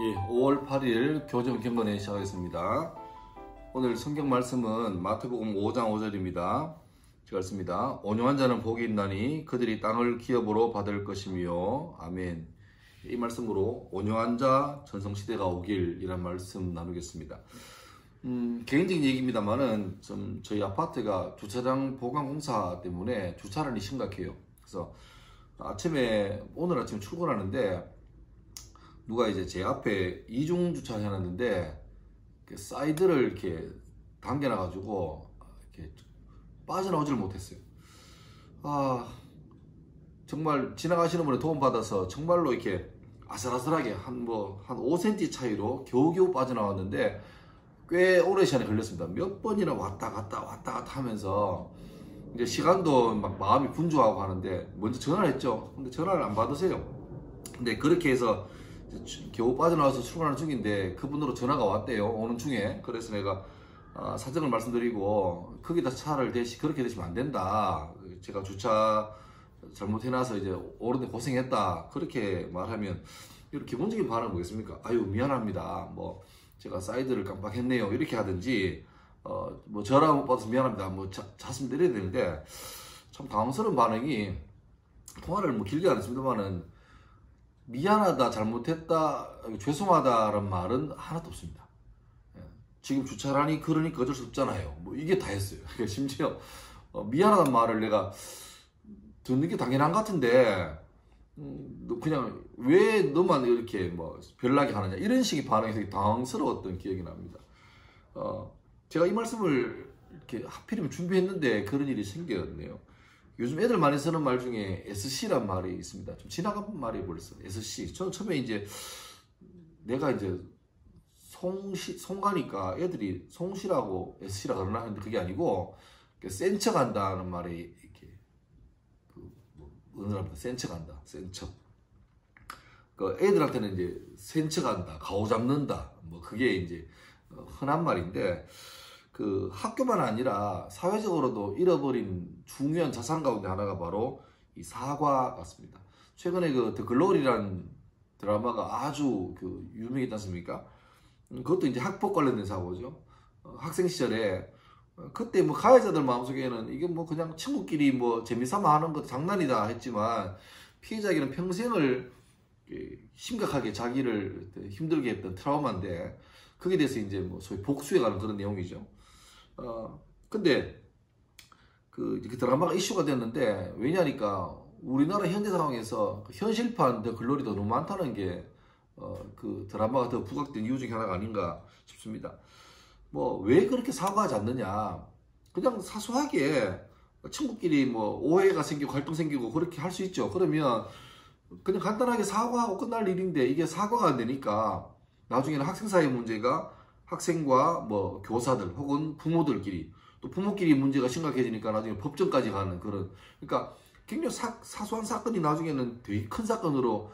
예, 5월 8일 교정 경건회 시작하겠습니다. 오늘 성경 말씀은 마태복음 5장 5절입니다. 제가 읽습니다. 온유한 자는 복이 있나니 그들이 땅을 기업으로 받을 것이며 아멘. 이 말씀으로 온유한 자 전성시대가 오길이란 말씀 나누겠습니다. 음, 개인적인 얘기입니다만은 좀 저희 아파트가 주차장 보강 공사 때문에 주차량이 심각해요. 그래서 아침에 오늘 아침 출근하는데 누가 이제 제 앞에 이중 주차를 해놨는데 사이드를 이렇게 당겨놔가지고 이렇게 빠져나오지를 못했어요. 아 정말 지나가시는 분의 도움 받아서 정말로 이렇게 아슬아슬하게 한 뭐한 5cm 차이로 겨우겨우 빠져나왔는데 꽤 오래 시간이 걸렸습니다. 몇 번이나 왔다 갔다 왔다 갔다 하면서 이제 시간도 막 마음이 분주하고 하는데 먼저 전화를 했죠. 근데 전화를 안 받으세요. 근데 그렇게 해서 겨우 빠져나와서 출근하는 중인데 그분으로 전화가 왔대요. 오는 중에. 그래서 내가 어, 사정을 말씀드리고 거기다 차를 대시 그렇게 대시면 안 된다. 제가 주차 잘못해놔서 이제 오는데 고생했다. 그렇게 말하면 이런 기본적인 반응은 뭐겠습니까? 아유 미안합니다. 뭐 제가 사이드를 깜빡했네요. 이렇게 하든지 어, 뭐 전화 못 받아서 미안합니다. 뭐 자, 자슴 때려야 되는데 참 당황스러운 반응이 통화를 뭐 길게 안 했습니다만은 미안하다, 잘못했다, 죄송하다라는 말은 하나도 없습니다. 예. 지금 주차라니 그러니까 어쩔 수 없잖아요. 뭐 이게 다였어요. 심지어 어, 미안하다는 말을 내가 듣는 게 당연한 것 같은데 음, 그냥 왜 너만 이렇게 뭐 별나게 하느냐 이런 식의 반응이 당황스러웠던 기억이 납니다. 어, 제가 이 말씀을 이렇게 하필이면 준비했는데 그런 일이 생겼네요. 요즘 애들 많이 쓰는 말 중에 SC란 말이 있습니다. 좀 지나간 말이 벌써 SC. 저는 처음에 이제 내가 이제 송시 송가니까 애들이 송시라고 SC라 그러나 하는데 그게 아니고 센 척 한다는 말이 이렇게 그뭐 은은합니다. 센 척 한다. 센 척. 그 애들한테는 이제 센 척한다, 가오 잡는다. 뭐 그게 이제 흔한 말인데 그 학교만 아니라 사회적으로도 잃어버린 중요한 자산 가운데 하나가 바로 이 사과 같습니다. 최근에 그 더 글로리라는 드라마가 아주 그 유명했지 않습니까? 음, 그것도 이제 학폭 관련된 사고죠. 어, 학생 시절에 어, 그때 뭐 가해자들 마음속에는 이게 뭐 그냥 친구끼리 뭐 재미삼아 하는 것도 장난이다 했지만 피해자에게는 평생을 심각하게 자기를 힘들게 했던 트라우마인데 그게 대해서 이제 뭐 소위 복수해 가는 그런 내용이죠. 어, 근데 그, 그 드라마가 이슈가 됐는데 왜냐니까 우리나라 현재 상황에서 그 현실판 더 글로리 더 너무 많다는 게 어, 그 드라마가 더 부각된 이유 중에 하나가 아닌가 싶습니다. 뭐 왜 그렇게 사과하지 않느냐? 그냥 사소하게 친구끼리 뭐 오해가 생기고 갈등 생기고 그렇게 할 수 있죠. 그러면 그냥 간단하게 사과하고 끝날 일인데 이게 사과가 안 되니까 나중에는 학생 사이 문제가 학생과 뭐 교사들 혹은 부모들끼리 또 부모끼리 문제가 심각해지니까 나중에 법정까지 가는 그런 그러니까 굉장히 사, 사소한 사건이 나중에는 되게 큰 사건으로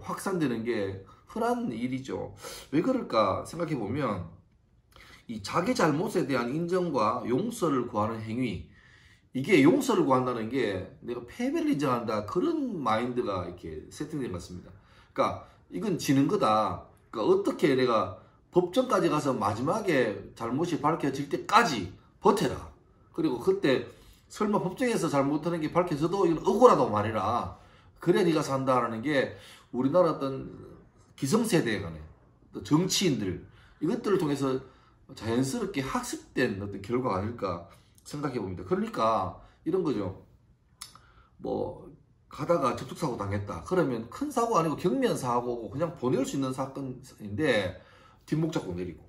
확산되는 게 흔한 일이죠. 왜 그럴까 생각해 보면 이 자기 잘못에 대한 인정과 용서를 구하는 행위 이게 용서를 구한다는 게 내가 패배를 인정한다 그런 마인드가 이렇게 세팅된 것 같습니다. 그러니까 이건 지는 거다. 그러니까 어떻게 내가 법정까지 가서 마지막에 잘못이 밝혀질 때까지 버텨라. 그리고 그때 설마 법정에서 잘못하는 게 밝혀져도 이건 억울하다고 말해라. 그래 네가 산다라는 게 우리나라 어떤 기성세대에 관해 정치인들 이것들을 통해서 자연스럽게 학습된 어떤 결과가 아닐까 생각해 봅니다. 그러니까 이런 거죠. 뭐 가다가 접촉사고 당했다. 그러면 큰 사고 아니고 경미한 사고고 그냥 보낼 수 있는 사건인데 뒷목 잡고 내리고.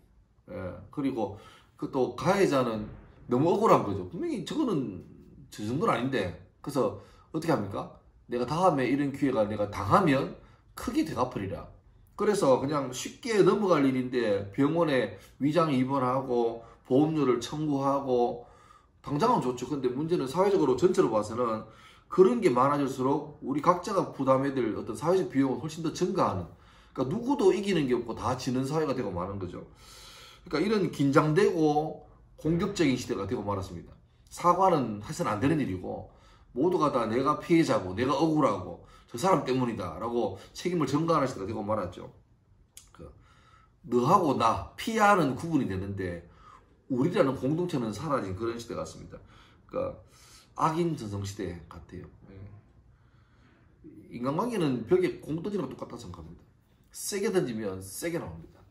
예. 그리고 그 또 가해자는 너무 억울한 거죠. 분명히 저거는 저 정도는 아닌데. 그래서 어떻게 합니까? 내가 다음에 이런 기회가 내가 당하면 크게 되갚으리라. 그래서 그냥 쉽게 넘어갈 일인데 병원에 위장 입원하고 보험료를 청구하고 당장은 좋죠. 근데 문제는 사회적으로 전체로 봐서는 그런 게 많아질수록 우리 각자가 부담해야 될 어떤 사회적 비용은 훨씬 더 증가하는 그러니까 누구도 이기는 게 없고 다 지는 사회가 되고 마는 거죠. 그러니까 이런 긴장되고 공격적인 시대가 되고 말았습니다. 사과는 해서는 안 되는 일이고 모두가 다 내가 피해자고 내가 억울하고 저 사람 때문이다 라고 책임을 전가하는 시대가 되고 말았죠. 그 너하고 나, 피하는 구분이 되는데 우리라는 공동체는 사라진 그런 시대 같습니다. 그러니까 악인 전성 시대 같아요. 예. 인간관계는 벽에 공 던지는 것 똑같다 생각합니다. 세게 던지면 세게 나옵니다.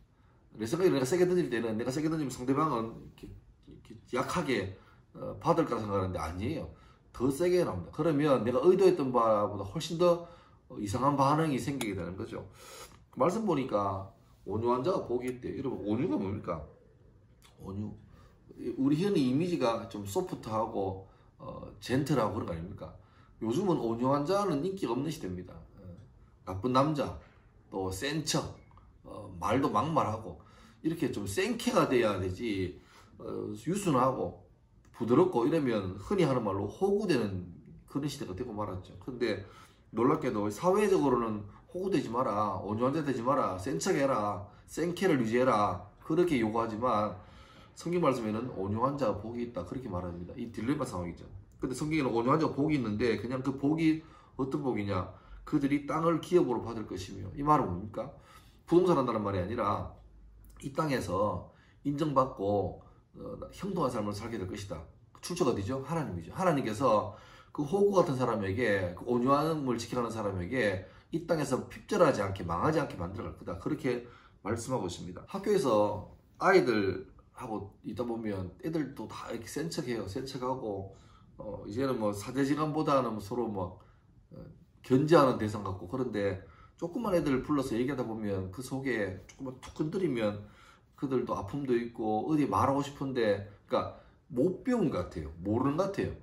내 생각에 내가 세게 던질 때는 내가 세게 던지면 상대방은 이렇게, 이렇게 약하게 어, 받을까 생각하는데 아니에요. 더 세게 나옵니다. 그러면 내가 의도했던 바보다 훨씬 더 이상한 반응이 생기게 되는 거죠. 말씀 보니까 온유한 자가 복이 있대. 여러분 온유가 뭡니까? 온유. 우리 현의 이미지가 좀 소프트하고 어, 젠틀하고 그런 거 아닙니까? 요즘은 온유한 자는 인기가 없는 시대입니다. 어, 나쁜 남자, 또 센 척, 어, 말도 막말하고 이렇게 좀 센케가 돼야 되지 어, 유순하고 부드럽고 이러면 흔히 하는 말로 호구되는 그런 시대가 되고 말았죠. 근데 놀랍게도 사회적으로는 호구되지 마라, 온유한 자 되지 마라, 센 척 해라, 센케를 유지해라 그렇게 요구하지만 성경 말씀에는 온유한 자 복이 있다 그렇게 말합니다. 이 딜레마 상황이죠. 근데 성경에는 온유한 자 복이 있는데 그냥 그 복이 어떤 복이냐? 그들이 땅을 기업으로 받을 것이며 이 말은 뭡니까? 부동산 한다는 말이 아니라 이 땅에서 인정받고 어, 형통한 삶을 살게 될 것이다. 출처가 어디죠? 하나님이죠. 하나님께서 그 호구 같은 사람에게 그 온유함을 지켜가는 사람에게 이 땅에서 핍절하지 않게 망하지 않게 만들어갈 거다. 그렇게 말씀하고 있습니다. 학교에서 아이들하고 있다 보면 애들도 다 이렇게 센 척해요. 센 척하고 어, 이제는 뭐 사제지간보다는 서로 뭐 어, 견제하는 대상 같고 그런데 조그만 애들 불러서 얘기하다 보면 그 속에 조금만 툭 건드리면 그들도 아픔도 있고 어디 말하고 싶은데 그러니까 못 배운 것 같아요. 모르는 것 같아요.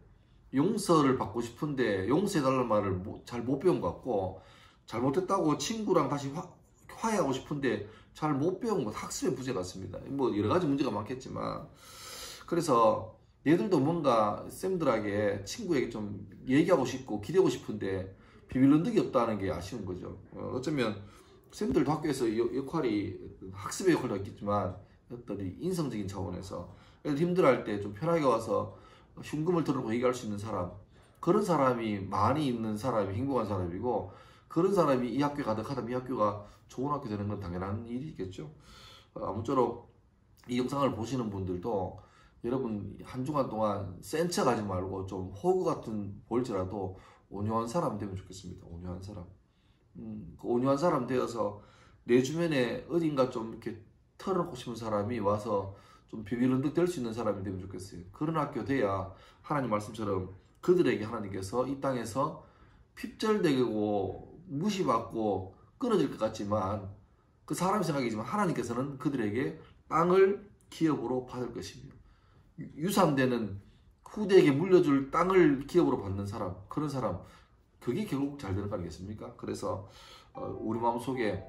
용서를 받고 싶은데 용서해달라는 말을 잘 못 배운 것 같고 잘못했다고 친구랑 다시 화, 화해하고 싶은데 잘 못 배운 것 학습의 부재 같습니다. 뭐 여러 가지 문제가 많겠지만 그래서 얘들도 뭔가 쌤들에게 친구에게 좀 얘기하고 싶고 기대고 싶은데 비밀 언덕이 없다는 게 아쉬운 거죠. 어, 어쩌면 쌤들도 학교에서 역할이 학습의 역할도 있겠지만 어떤 인성적인 차원에서 애들 힘들어할 때 좀 편하게 와서 흉금을 들고 얘기할 수 있는 사람 그런 사람이 많이 있는 사람이 행복한 사람이고 그런 사람이 이 학교에 가득하다면 이 학교가 좋은 학교 되는 건 당연한 일이겠죠. 어, 아무쪼록 이 영상을 보시는 분들도 여러분 한 주간 동안 센 척 하지 말고 좀 호구 같은 볼지라도 온유한 사람 되면 좋겠습니다. 온유한 사람. 음, 그 온유한 사람 되어서 내 주변에 어딘가 좀 이렇게 털어놓고 싶은 사람이 와서 좀 비밀 은득 될 수 있는 사람이 되면 좋겠어요. 그런 학교 돼야 하나님 말씀처럼 그들에게 하나님께서 이 땅에서 핍절되고 무시받고 끊어질 것 같지만 그 사람 생각이지만 하나님께서는 그들에게 땅을 기업으로 받을 것이며 유산되는 후대에게 물려줄 땅을 기업으로 받는 사람 그런 사람 그게 결국 잘 되는 거 아니겠습니까? 그래서 어, 우리 마음속에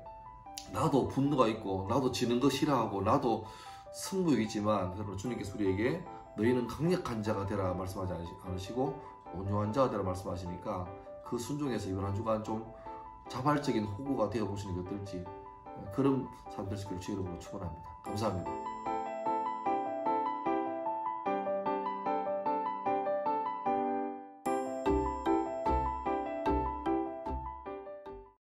나도 분노가 있고 나도 지는 거 싫어하고 나도 승부이지만 여러분 주님께서 우리에게 너희는 강력한 자가 되라 말씀하지 않으시고 온유한 자가 되라 말씀하시니까 그 순종에서 이번 한 주간 좀 자발적인 호구가 되어 보시는 게 어떨지 그런 사람들 되시길 주의 이름으로 축원합니다. 감사합니다.